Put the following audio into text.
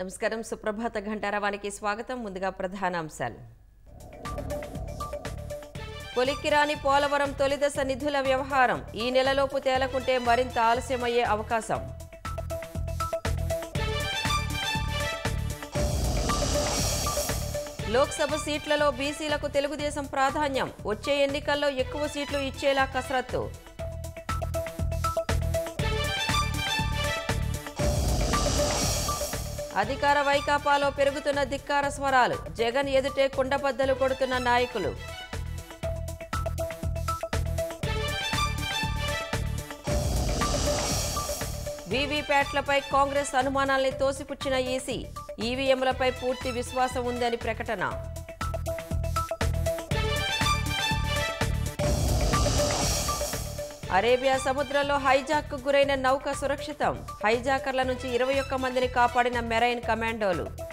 నమస్కారం. సుప్రభాత ఘంటారావానికి స్వాగతం. ముందుగా ప్రధాన అంశాలు కొలిక్కిరాని పోలవరం తొలిదశ నిధుల వ్యవహారం. ఈ నెలలోపు తేలకుంటే మరింత ఆలస్యమయ్యే అవకాశం. లోక్సభ సీట్లలో బీసీలకు తెలుగుదేశం ప్రాధాన్యం. వచ్చే ఎన్నికల్లో ఎక్కువ సీట్లు ఇచ్చేలా కసరత్తు. అధికార వైకాపాలో పెరుగుతున్న ధిక్కార స్వరాలు. జగన్ ఎదుటే కుండబద్దలు కొడుతున్న నాయకులు. వీవీప్యాట్లపై కాంగ్రెస్ అనుమానాల్ని తోసిపుచ్చిన ఈసీ ఈవీఎంలపై పూర్తి విశ్వాసం ఉందని ప్రకటన. అరేబియా సముద్రంలో హైజాక్ గురైన నౌక సురక్షితం. హైజాకర్ల నుంచి ఇరవై ఒక్క మందిని కాపాడిన మెరైన్ కమాండోలు.